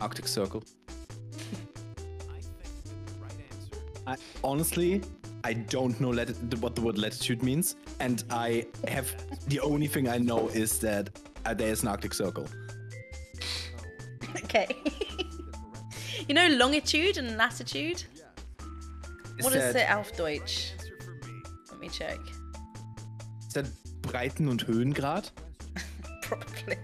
Arctic Circle. I, honestly, I don't know lat- what the word latitude means, and I have the only thing I know is that uh, there is an Arctic Circle. Okay. you know longitude and latitude? What is that, is it auf Deutsch? Let me check. Is that Breiten- und Höhengrad? Probably.